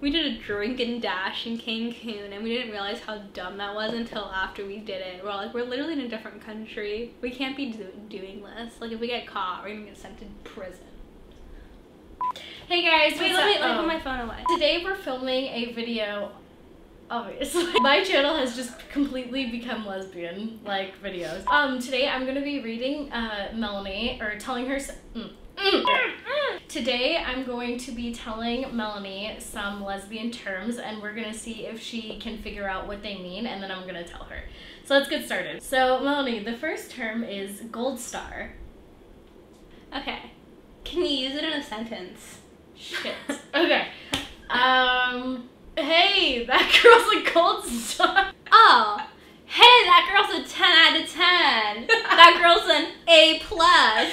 We did a drink and dash in Cancun and we didn't realize how dumb that was until after we did it. We're like, we're literally in a different country. We can't be do- doing this. Like, if we get caught, we're gonna get sent to prison. Hey guys, Wait, let me, let me put my phone away. Today we're filming a video. Obviously, my channel has just completely become lesbian like videos. Um, today I'm gonna be reading uh, Melanie or telling her. Mm. Today I'm going to be telling Melanie some lesbian terms, and we're gonna see if she can figure out what they mean, and then I'm gonna tell her. So let's get started. So Melanie, the first term is gold star. Okay. Can you use it in a sentence? Shit. okay. Um. Hey, that girl's a gold star. Oh, hey, that girl's a 10 out of 10. that girl's an A plus.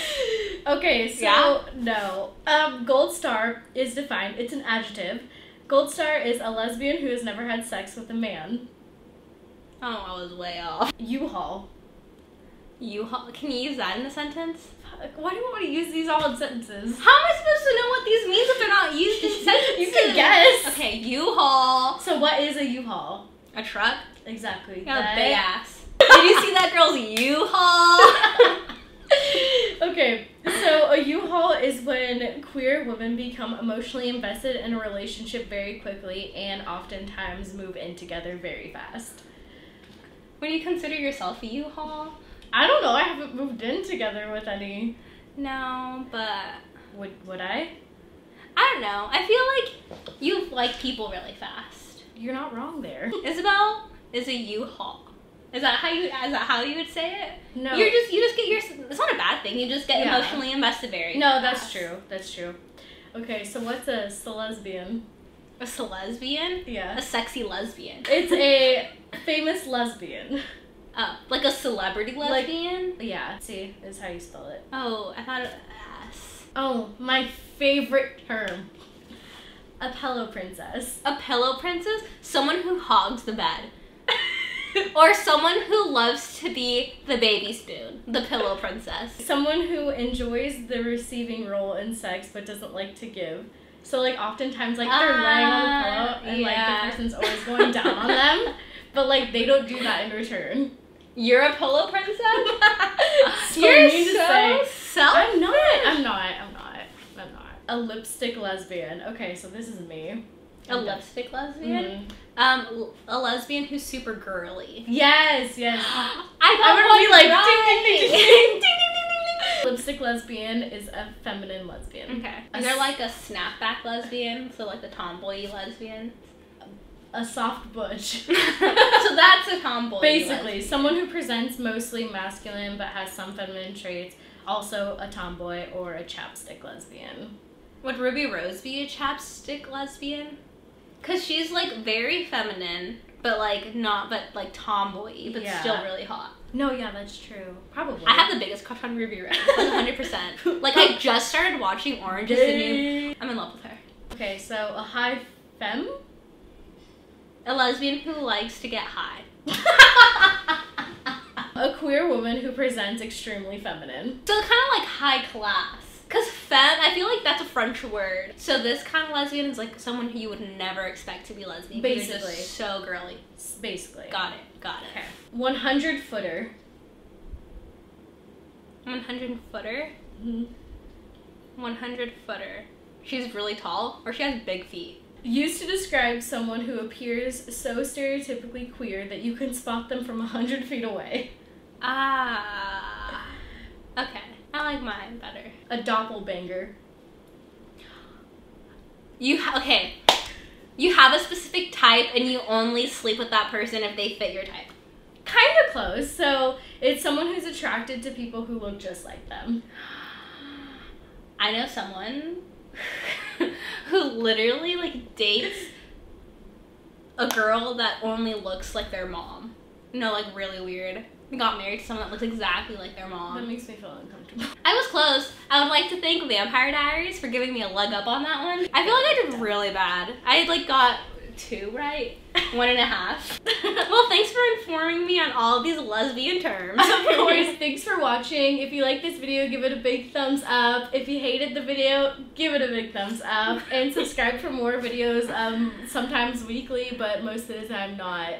Okay, so Yeah? no. Um, gold star is defined. It's an adjective. Gold star is a lesbian who has never had sex with a man. Oh, I was way off. U-Haul. U haul? can you use that in a sentence? Why do you want me to use these all in sentences? How am I supposed to know what these means if they're not used in sentences? You can guess. Okay, U-Haul. So what is a U-Haul? A truck? Exactly. Got a big ass. Did you see that girl's U-Haul? okay, so a U-Haul is when queer women become emotionally invested in a relationship very quickly and oftentimes move in together very fast. Would you consider yourself a U-Haul? I don't know, I haven't moved in together with any. No, but Would would I? I don't know. I feel like you like people really fast. You're not wrong there. Isabelle is a U-Haul. Is that how you? Is that how you would say it? No. You're just you just get your. It's not a bad thing. You just get Yeah. emotionally invested very. No, that's true. That's true. Okay, so what's a celesbian? A lesbian. Yeah. A sexy lesbian. It's a famous lesbian. Oh, like a celebrity Like- lesbian. Yeah, see, is how you spell it. oh, I thought it S. Oh, my favorite term. A pillow princess. A pillow princess. Someone who hogs the bed. or someone who loves to be the baby spoon. The pillow princess. Someone who enjoys the receiving role in sex but doesn't like to give. So like oftentimes like they're laying on the Ah, pillow and yeah. like the person's always going down on them, but like they don't do that in return. You're a pillow princess. So You're mean to so say. selfish. I'm not. I'm not. I'm not. I'm not. A lipstick lesbian. Okay, so this is me. A lipstick lesbian. Mhm. Um, a lesbian who's super girly. Yes, yes. I I'm got be like right. ding, ding, ding, ding, ding. Lipstick lesbian is a feminine lesbian. Okay. Is there like a snapback lesbian? So like the tomboy lesbian? A soft butch. so that's a tomboy. Basically, someone who presents mostly masculine but has some feminine traits. Also, a tomboy or a chapstick lesbian. Would Ruby Rose be a chapstick lesbian? Cause she's like very feminine, but like not, but like tomboy, but Yeah. still really hot. No, yeah, that's true. Probably. I have the biggest crush on Ruby Rose, like hundred percent. Like I just started watching Orange Is the New. I'm in love with her. Okay, so a high femme. A lesbian who likes to get high. a queer woman who presents extremely feminine. So kind of like high class. Femme, I feel like that's a French word. So this kind of lesbian is like someone who you would never expect to be lesbian. Basically. so girly. Basically. Got it. Got it. Okay. 100 footer. 100 footer. Mhm. 100 footer. She's really tall, or she has big feet. Used to describe someone who appears so stereotypically queer that you can spot them from 100 feet away. Ah. Okay. Like mine better. A doppelbanger. You okay? You have a specific type, and you only sleep with that person if they fit your type. Kind of close. So it's someone who's attracted to people who look just like them. I know someone who literally like dates a girl that only looks like their mom. No, like really weird. Got married to someone that looks exactly like their mom. That makes me feel uncomfortable. I was close. I would like to thank Vampire Diaries for giving me a leg up on that one. I feel like I did really bad. I like got two right. One and a half. Well, thanks for informing me on all of these lesbian terms. Of course, thanks for watching. If you like this video, give it a big thumbs up. If you hated the video, give it a big thumbs up. And subscribe for more videos, um, sometimes weekly, but most of the time not.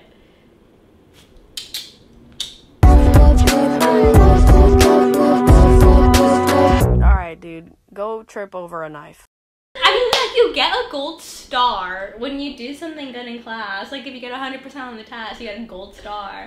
Go trip over a knife. I mean, like, you get a gold star when you do something good in class. Like, if you get 100% on the test, you get a gold star.